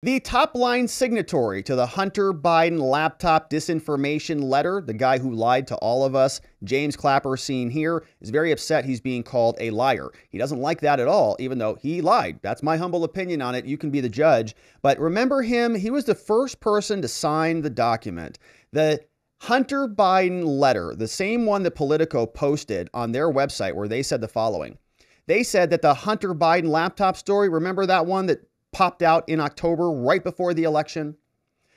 The top line signatory to the Hunter Biden laptop disinformation letter, the guy who lied to all of us, James Clapper, seen here, is very upset he's being called a liar. He doesn't like that at all, even though he lied. That's my humble opinion on it. You can be the judge. But remember him, he was the first person to sign the document. The Hunter Biden letter, the same one that Politico posted on their website, where they said the following. They said that the Hunter Biden laptop story, remember that one that popped out in October right before the election.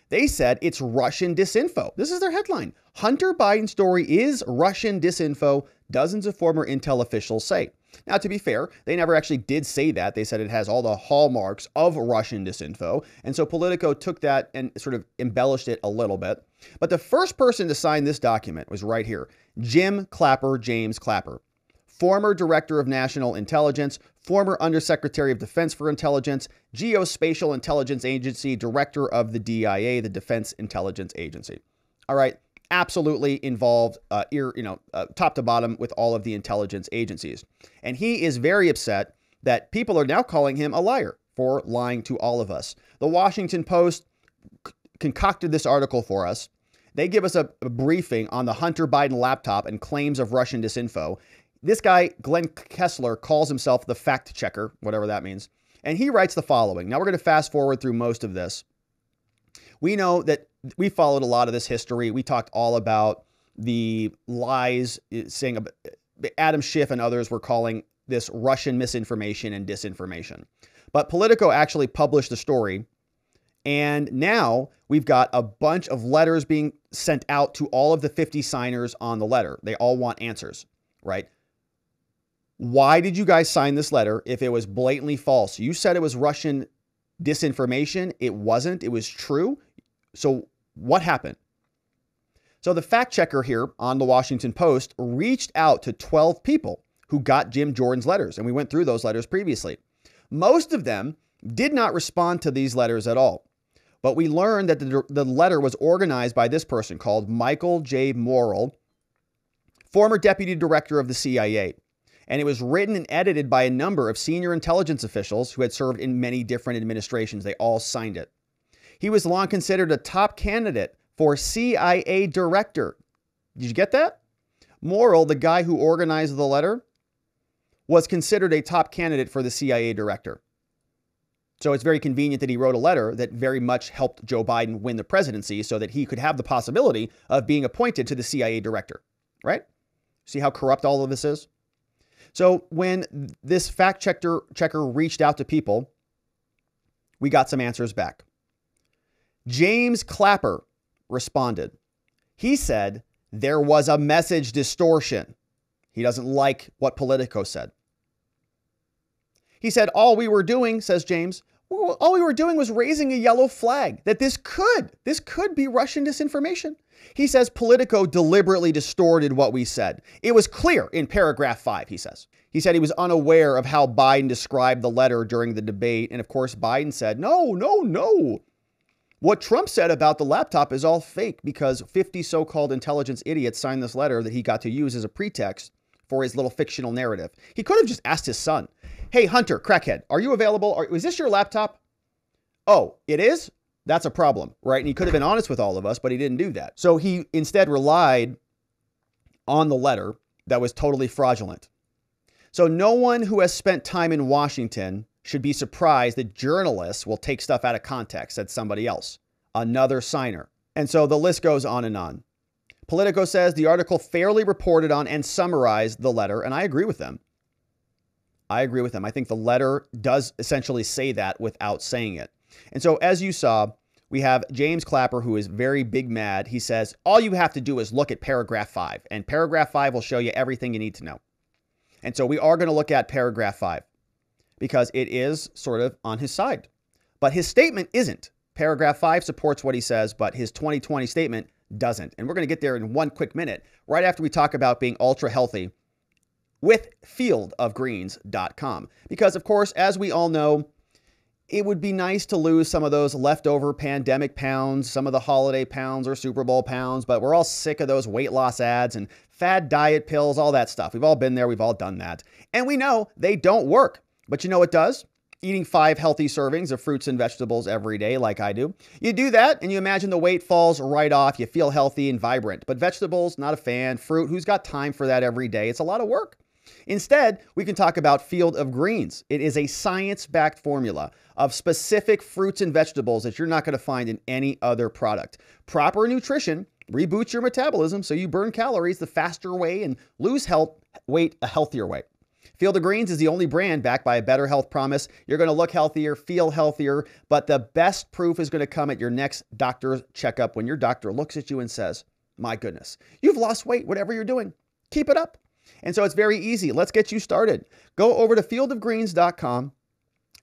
They said it's Russian disinfo. This is their headline. Hunter Biden story is Russian disinfo, dozens of former intel officials say. Now, to be fair, they never actually did say that. They said it has all the hallmarks of Russian disinfo. And so Politico took that and sort of embellished it a little bit. But the first person to sign this document was right here Jim Clapper, James Clapper former Director of National Intelligence, former Undersecretary of Defense for Intelligence, Geospatial Intelligence Agency, Director of the DIA, the Defense Intelligence Agency. All right, absolutely involved, uh, ear, you know, uh, top to bottom with all of the intelligence agencies. And he is very upset that people are now calling him a liar for lying to all of us. The Washington Post concocted this article for us. They give us a, a, briefing on the Hunter Biden laptop and claims of Russian disinfo. This guy, Glenn Kessler, calls himself the fact checker, whatever that means. And he writes the following. Now we're going to fast forward through most of this. We know that we followed a lot of this history. We talked all about the lies eh, saying Adam Schiff and others were calling this Russian misinformation and disinformation. But Politico actually published the story. And now we've got a bunch of letters being sent out to all of the 50 signers on the letter. They all want answers, right? Why did you guys sign this letter if it was blatantly false? You said it was Russian disinformation. It wasn't, it was true. So, what happened? So, the fact checker here on the Washington Post reached out to 12 people who got Jim Jordan's letters, and we went through those letters previously. Most of them did not respond to these letters at all. But we learned that the, the letter was organized by this person called Michael J. Morell, former deputy director of the CIA and it was written and edited by a number of senior intelligence officials who had served in many different administrations. They all signed it. He was long considered a top candidate for CIA director. Did you get that? Morell, the guy who organized the letter, was considered a top candidate for the CIA director. So it's very convenient that he wrote a letter that very much helped Joe Biden win the presidency so that he could have the possibility of being appointed to the CIA director, right? See how corrupt all of this is? So when this fact checker checker reached out to people, we got some answers back. James Clapper responded. He said there was a message distortion. He doesn't like what Politico said. He said, All we were doing, says James, all we were doing was raising a yellow flag that this could, this could be Russian disinformation. He says Politico deliberately distorted what we said. It was clear in paragraph five, he says. He said he was unaware of how Biden described the letter during the debate. And of course, Biden said, no, no, no. What Trump said about the laptop is all fake because 50 so called intelligence idiots signed this letter that he got to use as a pretext for his little fictional narrative. He could have just asked his son, Hey, Hunter, crackhead, are you available? Is this your laptop? Oh, it is? That's a problem, right? And he could have been honest with all of us, but he didn't do that. So he instead relied on the letter that was totally fraudulent. So no one who has spent time in Washington should be surprised that journalists will take stuff out of context, said somebody else, another signer. And so the list goes on and on. Politico says the article fairly reported on and summarized the letter, and I agree with them. I agree with them. I think the letter does essentially say that without saying it. And so, as you saw, we have James Clapper, who is very big mad. He says, All you have to do is look at paragraph five, and paragraph five will show you everything you need to know. And so, we are going to look at paragraph five because it is sort of on his side. But his statement isn't. Paragraph five supports what he says, but his 2020 statement doesn't. And we're going to get there in one quick minute, right after we talk about being ultra healthy with fieldofgreens.com. Because, of course, as we all know, it would be nice to lose some of those leftover pandemic pounds, some of the holiday pounds or Super Bowl pounds, but we're all sick of those weight loss ads and fad diet pills, all that stuff. We've all been there, we've all done that. And we know they don't work. But you know what does? eating five healthy servings of fruits and vegetables every day, like I do. You do that, and you imagine the weight falls right off. You feel healthy and vibrant. But vegetables, not a fan. Fruit, who's got time for that every day? It's a lot of work. Instead, we can talk about Field of Greens. It is a science backed formula of specific fruits and vegetables that you're not going to find in any other product. Proper nutrition reboots your metabolism so you burn calories the faster way and lose health weight a healthier way. Field of Greens is the only brand backed by a better health promise. You're going to look healthier, feel healthier, but the best proof is going to come at your next doctor's checkup when your doctor looks at you and says, My goodness, you've lost weight, whatever you're doing. Keep it up. And so it's very easy. Let's get you started. Go over to fieldofgreens.com.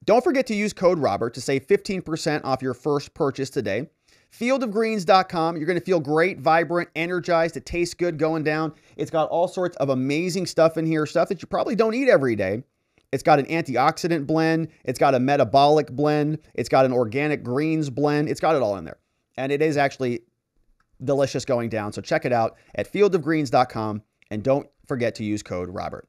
Don't forget to use code Robert to save 15% off your first purchase today. Fieldofgreens.com. You're going to feel great, vibrant, energized. It tastes good going down. It's got all sorts of amazing stuff in here, stuff that you probably don't eat every day. It's got an antioxidant blend, it's got a metabolic blend, it's got an organic greens blend. It's got it all in there. And it is actually delicious going down. So check it out at fieldofgreens.com and don't forget to use code Robert.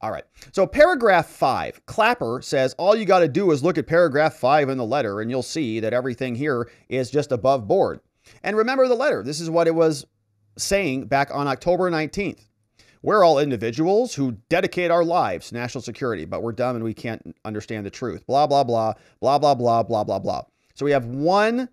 All right. So, paragraph five, Clapper says all you got to do is look at paragraph five in the letter, and you'll see that everything here is just above board. And remember the letter. This is what it was saying back on October 19th. We're all individuals who dedicate our lives to national security, but we're dumb and we can't understand the truth. Blah, blah, blah, blah, blah, blah, blah, blah, blah. So we have one,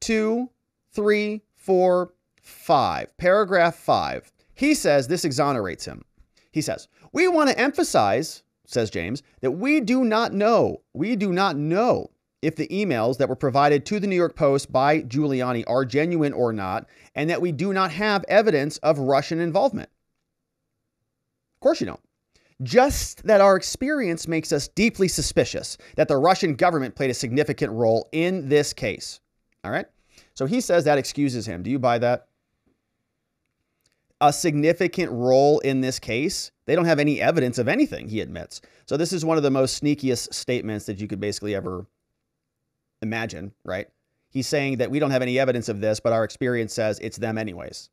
two, three, four, five. Paragraph five. He says this exonerates him. He says, We want to emphasize, says James, that we do not know, we do not know if the emails that were provided to the New York Post by Giuliani are genuine or not, and that we do not have evidence of Russian involvement. Of course, you don't. Just that our experience makes us deeply suspicious that the Russian government played a significant role in this case. All right? So he says that excuses him. Do you buy that? A significant role in this case. They don't have any evidence of anything, he admits. So this is one of the most sneakiest statements that you could basically ever imagine, right? He's saying that we don't have any evidence of this, but our experience says it's them anyways.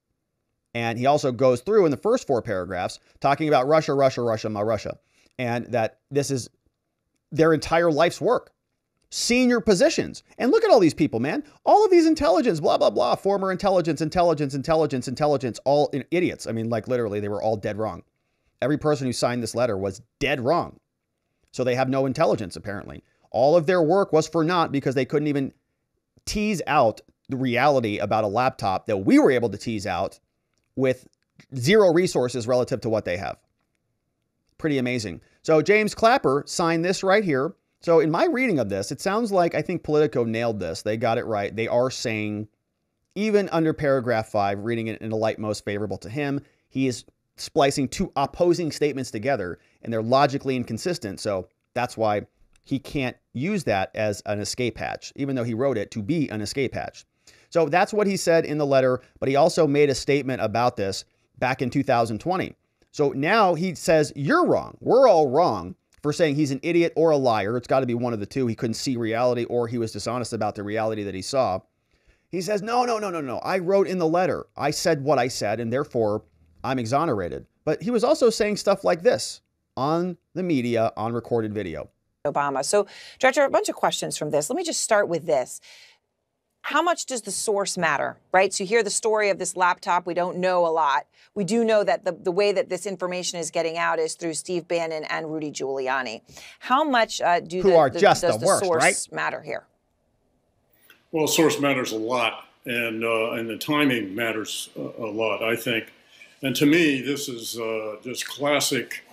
And he also goes through in the first four paragraphs talking about Russia, Russia, Russia, my Russia, and that this is their entire life's work senior positions. And look at all these people, man. All of these intelligence, blah, blah, blah, former intelligence, intelligence, intelligence, intelligence, all idiots. I mean, like literally, they were all dead wrong. Every person who signed this letter was dead wrong. So they have no intelligence, apparently. All of their work was for naught because they couldn't even tease out the reality about a laptop that we were able to tease out with zero resources relative to what they have. Pretty amazing. So James Clapper signed this right here. So, in my reading of this, it sounds like I think Politico nailed this. They got it right. They are saying, even under paragraph five, reading it in a light most favorable to him, he is splicing two opposing statements together and they're logically inconsistent. So, that's why he can't use that as an escape hatch, even though he wrote it to be an escape hatch. So, that's what he said in the letter, but he also made a statement about this back in 2020. So now he says, You're wrong. We're all wrong for saying he's an idiot or a liar. It's got to be one of the two. He couldn't see reality or he was dishonest about the reality that he saw. He says, No, no, no, no, no. I wrote in the letter. I said what I said, and therefore I'm exonerated. But he was also saying stuff like this on the media, on recorded video. Obama. So, Director, a bunch of questions from this. Let me just start with this how much does the source matter, right? So you hear the story of this laptop. We don't know a lot. We do know that the, the way that this information is getting out is through Steve Bannon and Rudy Giuliani. How much uh, do Who the, are the, just does the, the worst, source right? matter here? Well, source matters a lot, and uh, and the timing matters a, a, lot, I think. And to me, this is uh, just classic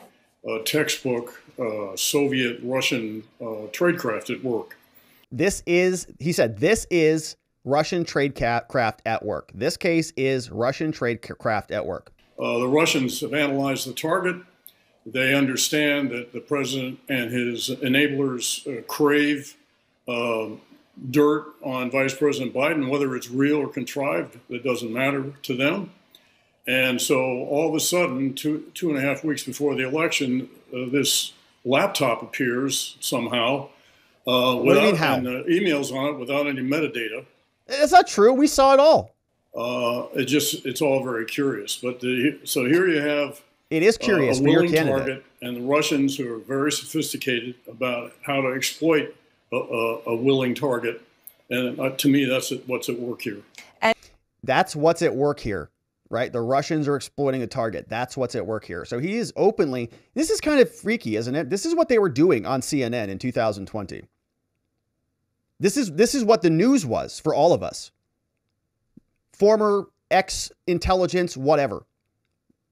uh, textbook uh, Soviet Russian uh, tradecraft at work. This is, he said, this is Russian tradecraft at work. This case is Russian tradecraft at work. Uh, the Russians have analyzed the target. They understand that the president and his enablers uh, crave uh, dirt on Vice President Biden, whether it's real or contrived, it doesn't matter to them. And so all of a sudden, two, two and a half weeks before the election, uh, this laptop appears somehow uh, without and, uh, emails on it without any metadata. That's not true. We saw it all. Uh, it just it's all very curious. But the, so here you have It is curious uh, a for your willing candidate. target, and the Russians who are very sophisticated about how to exploit a, a, a willing target. And uh, to me, that's what's at work here. That's what's at work here, right? The Russians are exploiting a target. That's what's at work here. So he is openly, this is kind of freaky, isn't it? This is what they were doing on CNN in 2020. This is this is what the news was for all of us. Former ex intelligence, whatever.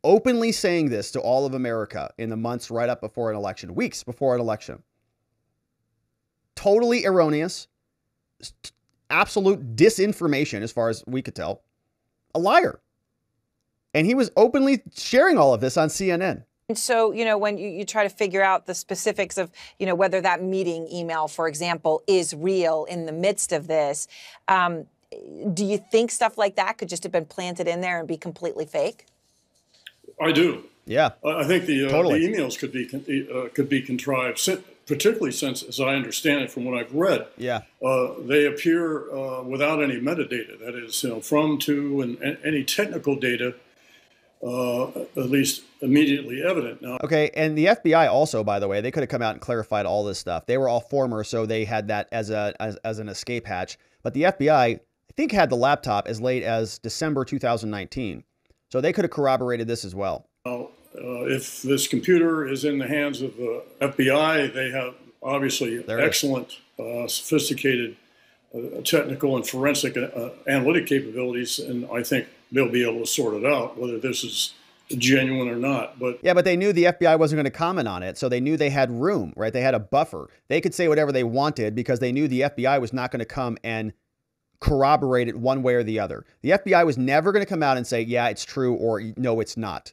Openly saying this to all of America in the months right up before an election, weeks before an election. Totally erroneous, absolute disinformation, as far as we could tell. A liar. And he was openly sharing all of this on CNN. And so, you know, when you, you try to figure out the specifics of, you know, whether that meeting email, for example, is real in the midst of this, um, do you think stuff like that could just have been planted in there and be completely fake? I do. Yeah. I think the, uh, Totally. the emails could be con- uh, could be contrived, particularly since, as I understand it from what I've read, Yeah. uh, they appear uh, without any metadata. That is, you know, from, to, and, and any technical data, uh, at least immediately evident. Now, Okay. And the FBI also, by the way, they could have come out and clarified all this stuff. They were all former, so they had that as a as, as an escape hatch. But the FBI, I think, had the laptop as late as December 2019. So they could have corroborated this as well. uh, if this computer is in the hands of the FBI, they have obviously There excellent, uh, sophisticated uh, technical and forensic uh, analytic capabilities, and I think they'll be able to sort it out whether this is genuine or not. But Yeah, but they knew the FBI wasn't going to comment on it, so they knew they had room, right? They had a buffer. They could say whatever they wanted because they knew the FBI was not going to come and corroborate it one way or the other. The FBI was never going to come out and say, yeah, it's true or no, it's not.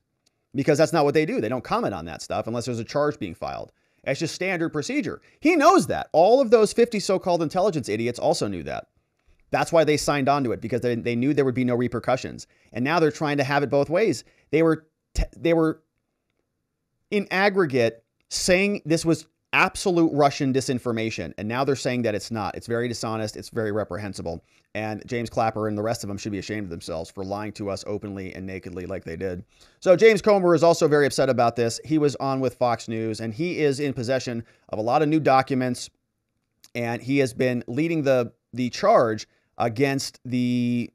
Because that's not what they do. They don't comment on that stuff unless there's a charge being filed. It's just standard procedure. He knows that. All of those 50 so called intelligence idiots also knew that. That's why they signed on to it because they, they knew there would be no repercussions. And now they're trying to have it both ways. They were t- they were in aggregate saying this was absolute Russian disinformation, and now they're saying that it's not. It's very dishonest. It's very reprehensible. And James Clapper and the rest of them should be ashamed of themselves for lying to us openly and nakedly like they did. So James Comer is also very upset about this. He was on with Fox News, and he is in possession of a lot of new documents, and he has been leading the the charge against the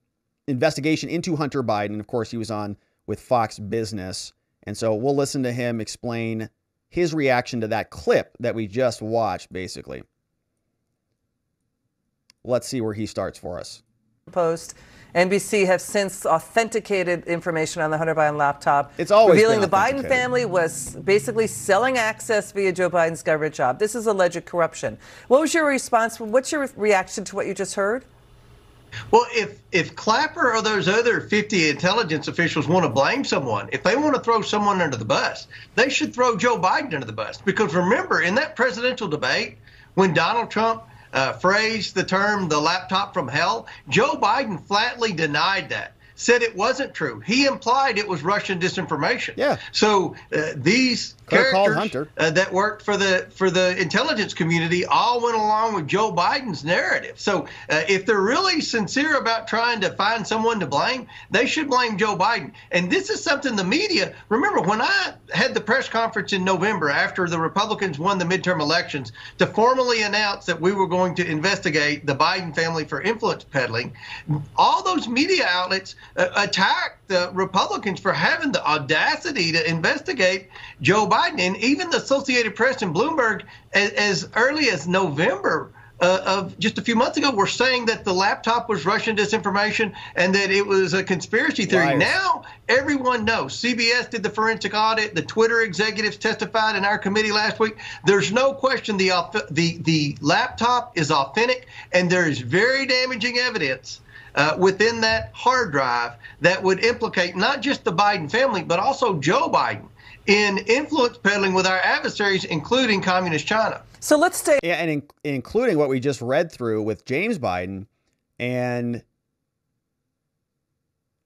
investigation into Hunter Biden. Of course, he was on with Fox Business. And so we'll listen to him explain his reaction to that clip that we just watched, basically. Let's see where he starts for us. Post. NBC have since authenticated information on the Hunter Biden laptop. It's always revealing the Biden family was basically selling access via Joe Biden's government job. This is alleged corruption. What was your response? What's your reaction to what you just heard? Well, if if Clapper or those other 50 intelligence officials want to blame someone, if they want to throw someone under the bus, they should throw Joe Biden under the bus. Because remember, in that presidential debate, when Donald Trump uh, phrased the term "the laptop from hell," Joe Biden flatly denied that. Said it wasn't true. He implied it was Russian disinformation. Yeah. So uh, these called characters Hunter. uh, that worked for the for the intelligence community all went along with Joe Biden's narrative. So uh, if they're really sincere about trying to find someone to blame, they should blame Joe Biden. And this is something the media. Remember when I had the press conference in November after the Republicans won the midterm elections to formally announce that we were going to investigate the Biden family for influence peddling, all those media outlets uh, attacked the Republicans for having the audacity to investigate Joe Biden. And even the Associated Press and Bloomberg, as, as early as November uh, of just a few months ago, were saying that the laptop was Russian disinformation and that it was a conspiracy theory. Liars. Now everyone knows. CBS did the forensic audit. The Twitter executives testified in our committee last week. There's no question the the the laptop is authentic, and there is very damaging evidence uh, within that hard drive that would implicate not just the Biden family, but also Joe Biden in influence peddling with our adversaries, including Communist China. So let's stay. Yeah, and in, including what we just read through with James Biden and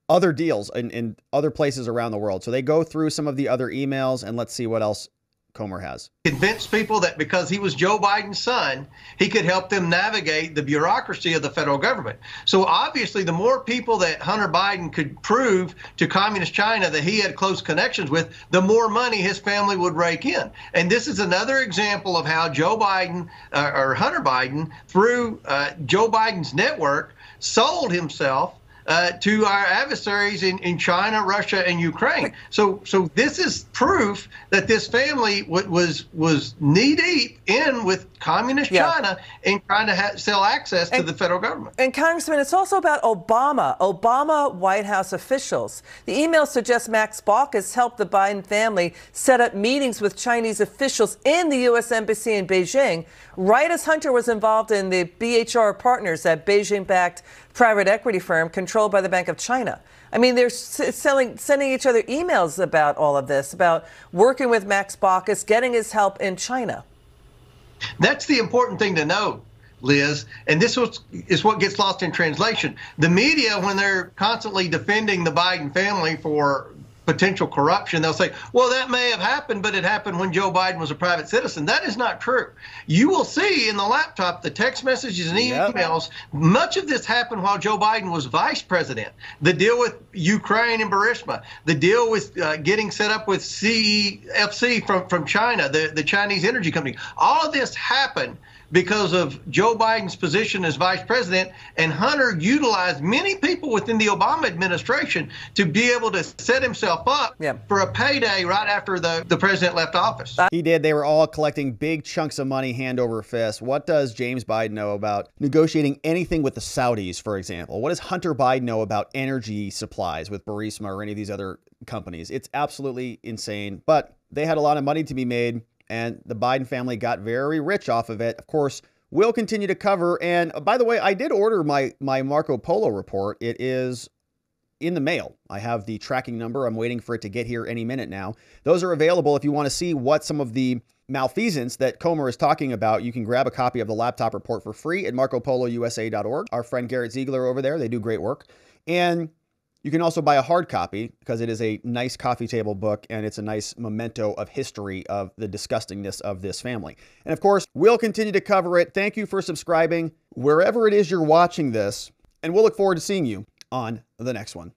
other deals in, in other places around the world. So they go through some of the other emails and let's see what else Comer has. Convince people that because he was Joe Biden's son, he could help them navigate the bureaucracy of the federal government. So obviously, the more people that Hunter Biden could prove to communist China that he had close connections with, the more money his family would rake in. And this is another example of how Joe Biden uh, or Hunter Biden, through uh, Joe Biden's network, sold himself uh, to our adversaries in, in China, Russia, and Ukraine. So, so this is proof that this family w- was was knee deep in with communist Yeah. China and trying to ha- sell access to the federal government. And Congressman, it's also about Obama, Obama White House officials. The email suggests Max Baucus helped the Biden family set up meetings with Chinese officials in the U.S. Embassy in Beijing, right as Hunter was involved in the BHR Partners, that Beijing-backed private equity firm controlled by the Bank of China. I mean, they're selling, sending each other emails about all of this, about working with Max Baucus, getting his help in China. That's the important thing to know, Liz. And this was, is what gets lost in translation. The media, when they're constantly defending the Biden family for potential corruption, they'll say, well, that may have happened, but it happened when Joe Biden was a private citizen. That is not true. You will see in the laptop the text messages and Yep. emails. Much of this happened while Joe Biden was vice president. The deal with Ukraine and Burisma, the deal with uh, getting set up with CEFC from, from China, the, the Chinese energy company. All of this happened because of Joe Biden's position as vice president, and Hunter utilized many people within the Obama administration to be able to set himself up Yeah. for a payday right after the, the president left office. He did. They were all collecting big chunks of money hand over fist. What does James Biden know about negotiating anything with the Saudis, for example? What does Hunter Biden know about energy supplies with Burisma or any of these other companies? It's absolutely insane. But they had a lot of money to be made, and the Biden family got very rich off of it. Of course, we'll continue to cover. And uh, by the way, I did order my my Marco Polo report. It is in the mail. I have the tracking number. I'm waiting for it to get here any minute now. Those are available if you want to see what some of the malfeasance that Comer is talking about. You can grab a copy of the laptop report for free at marcopolousa.org. Our friend Garrett Ziegler over there, they do great work. And you can also buy a hard copy because it is a nice coffee table book and it's a nice memento of history of the disgustingness of this family. And of course, we'll continue to cover it. Thank you for subscribing wherever it is you're watching this, and we'll look forward to seeing you on the next one.